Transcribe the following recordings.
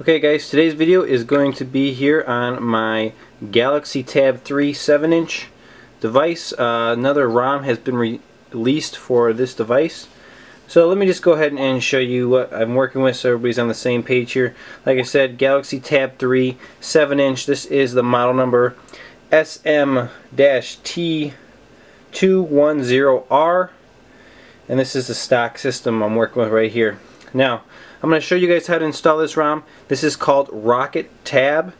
Okay guys, today's video is going to be here on my Galaxy Tab 3 7-inch device. Uh, another ROM has been re released for this device. So let me just go ahead and show you what I'm working with so everybody's on the same page here. Like I said, Galaxy Tab 3 7-inch. This is the model number SM-T210R and this is the stock system I'm working with right here. Now, I'm going to show you guys how to install this ROM. This is called Rocket Tab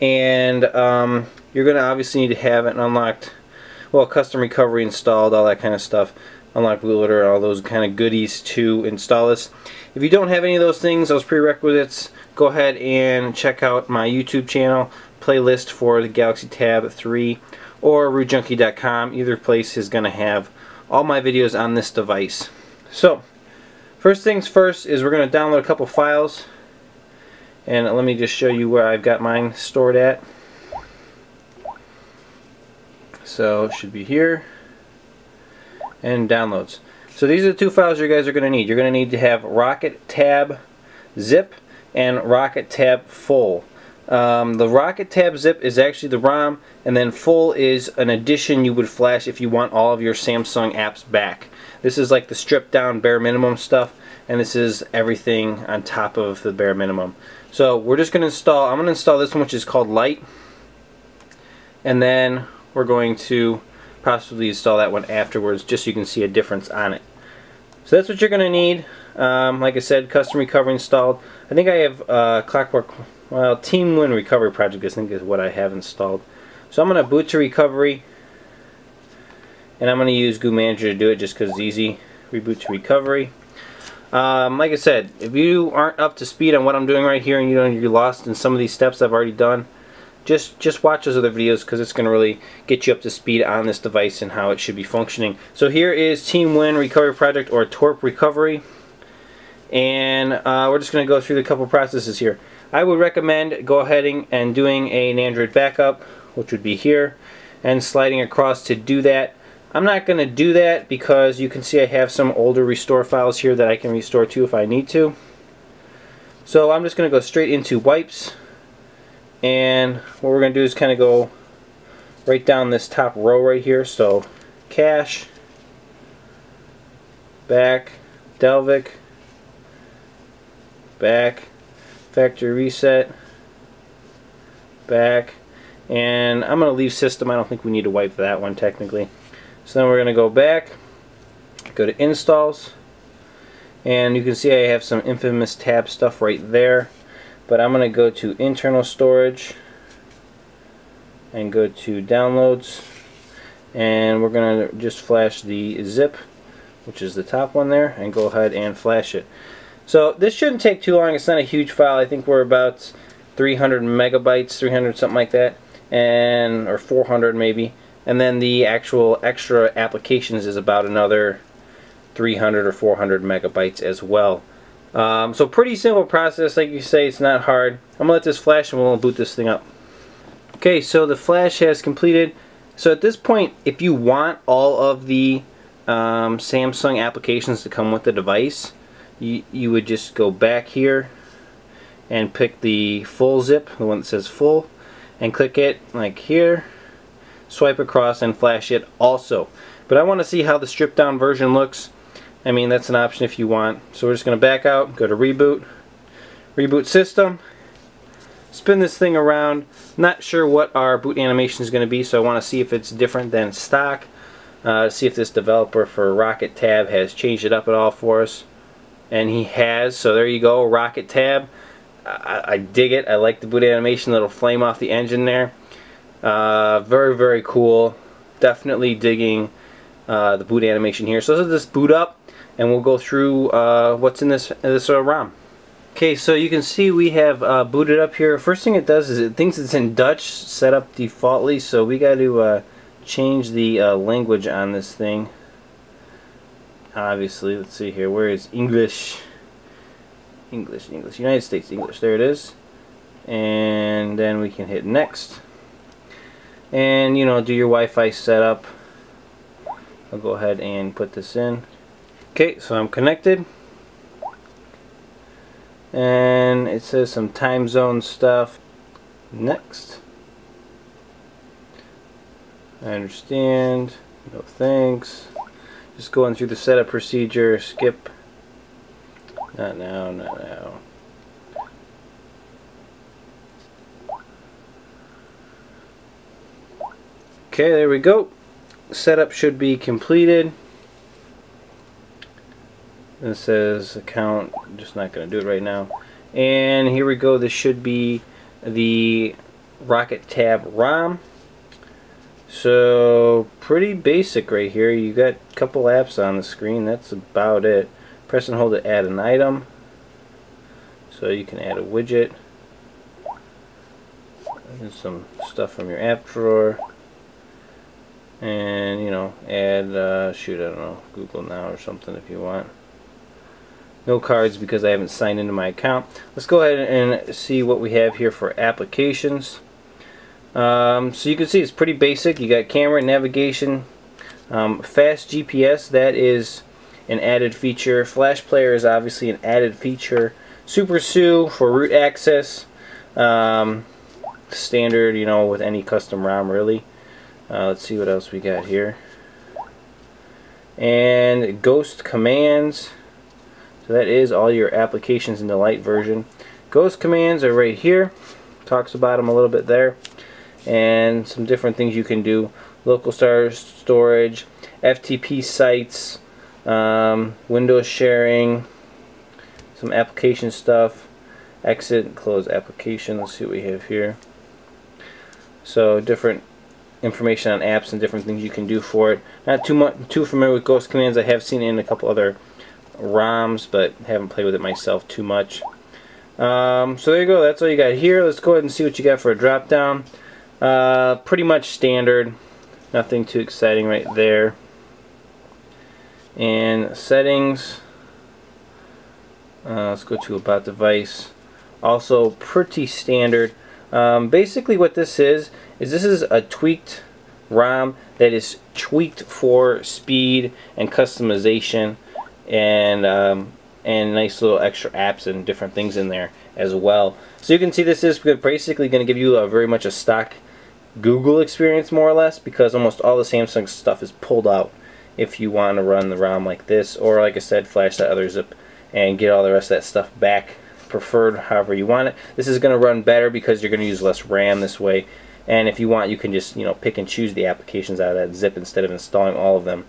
and um, you're going to obviously need to have it unlocked, well custom recovery installed, all that kind of stuff, unlocked bootloader, all those kind of goodies to install this. If you don't have any of those things, those prerequisites, go ahead and check out my YouTube channel playlist for the Galaxy Tab 3 or rootjunky.com. Either place is going to have all my videos on this device. So, First things first is we're going to download a couple files and let me just show you where I've got mine stored at. So it should be here and downloads. So these are the two files you guys are going to need. You're going to need to have Rocket Tab Zip and Rocket Tab Full. Um, the Rocket Tab Zip is actually the ROM and then Full is an addition you would flash if you want all of your Samsung apps back. This is like the stripped down bare minimum stuff and this is everything on top of the bare minimum. So we're just going to install, I'm going to install this one which is called Light and then we're going to possibly install that one afterwards just so you can see a difference on it. So that's what you're going to need. Um, like I said, custom recovery installed. I think I have uh, Clockwork, well, Team Win Recovery Project I think is what I have installed. So I'm going to boot to recovery and I'm going to use Goo Manager to do it just because it's easy. Reboot to recovery. Um, like I said, if you aren't up to speed on what I'm doing right here and you know you're lost in some of these steps I've already done, just just watch those other videos because it's going to really get you up to speed on this device and how it should be functioning. So here is Team Win Recovery Project or TWRP Recovery and uh, we're just going to go through the couple processes here. I would recommend go ahead and doing an Nandroid backup which would be here and sliding across to do that I'm not going to do that because you can see I have some older restore files here that I can restore to if I need to. So I'm just going to go straight into wipes and what we're going to do is kind of go right down this top row right here. So cache, back, Dalvik, back, factory reset, back, and I'm going to leave system. I don't think we need to wipe that one technically. So then we're going to go back, go to installs, and you can see I have some infamous tab stuff right there. But I'm going to go to internal storage and go to downloads and we're going to just flash the zip which is the top one there and go ahead and flash it. So this shouldn't take too long. It's not a huge file. I think we're about 300 megabytes, 300 something like that, and or 400 maybe and then the actual extra applications is about another 300 or 400 megabytes as well. Um, so pretty simple process, like you say, it's not hard. I'm to let this flash and we'll boot this thing up. Okay, so the flash has completed. So at this point, if you want all of the um, Samsung applications to come with the device, you, you would just go back here and pick the full zip, the one that says full, and click it like here swipe across and flash it also. But I want to see how the stripped down version looks. I mean that's an option if you want. So we're just going to back out, go to reboot, reboot system, spin this thing around. Not sure what our boot animation is going to be so I want to see if it's different than stock. Uh, see if this developer for Rocket Tab has changed it up at all for us. And he has, so there you go, Rocket Tab. I, I dig it. I like the boot animation, little flame off the engine there. Uh, very, very cool. Definitely digging uh, the boot animation here. So let's just boot up and we'll go through uh, what's in this, this uh, ROM. Okay, so you can see we have uh, booted up here. First thing it does is it thinks it's in Dutch, set up defaultly, so we got to uh, change the language on this thing. Obviously, let's see here, where is English? English, English, United States English, there it is. And then we can hit next and you know do your Wi-Fi setup. I'll go ahead and put this in. Okay so I'm connected. And it says some time zone stuff. Next. I understand. No thanks. Just going through the setup procedure. Skip. Not now not now okay there we go. Setup should be completed. It says account just not going to do it right now. And here we go this should be the rocket tab ROM. So pretty basic right here. You got a couple apps on the screen that's about it. Press and hold to add an item. So you can add a widget. And some stuff from your app drawer and you know add uh, shoot I don't know Google Now or something if you want. No cards because I haven't signed into my account. Let's go ahead and see what we have here for applications. Um, so you can see it's pretty basic. You got camera navigation um, fast GPS that is an added feature. Flash player is obviously an added feature. SuperSU for root access um, standard you know with any custom ROM really uh, let's see what else we got here. And Ghost Commands. So that is all your applications in the light version. Ghost Commands are right here. Talks about them a little bit there. And some different things you can do. Local star storage, FTP sites, um, Windows sharing, some application stuff, exit, close application. Let's see what we have here. So different information on apps and different things you can do for it. Not too much too familiar with Ghost Commands. I have seen it in a couple other ROMs, but haven't played with it myself too much. Um, so there you go. That's all you got here. Let's go ahead and see what you got for a drop down. Uh, pretty much standard. Nothing too exciting right there. And settings. Uh, let's go to about device. Also pretty standard. Um, basically what this is, is this is a tweaked ROM that is tweaked for speed and customization and um, and nice little extra apps and different things in there as well. So you can see this is basically going to give you a very much a stock Google experience more or less because almost all the Samsung stuff is pulled out if you want to run the ROM like this or like I said flash that other zip and get all the rest of that stuff back preferred however you want it. This is going to run better because you're going to use less RAM this way. And if you want, you can just you know pick and choose the applications out of that zip instead of installing all of them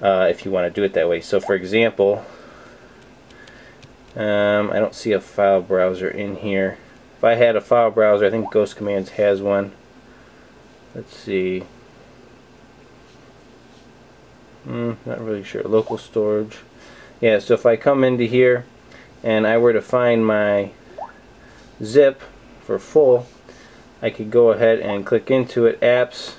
uh, if you want to do it that way. So for example, um, I don't see a file browser in here. If I had a file browser, I think Ghost Commands has one. Let's see. Mm, not really sure. Local storage. Yeah, so if I come into here and I were to find my zip for full I could go ahead and click into it apps.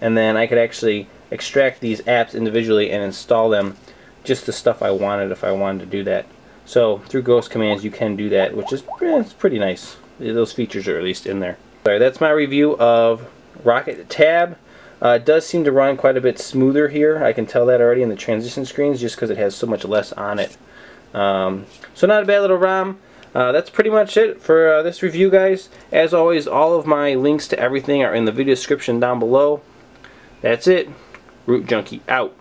And then I could actually extract these apps individually and install them just the stuff I wanted if I wanted to do that. So through ghost commands you can do that which is it's pretty nice. Those features are at least in there. Alright, that's my review of Rocket Tab. Uh, it does seem to run quite a bit smoother here. I can tell that already in the transition screens just because it has so much less on it um, so not a bad little ROM. Uh, that's pretty much it for uh, this review guys. As always all of my links to everything are in the video description down below. That's it. RootJunky out.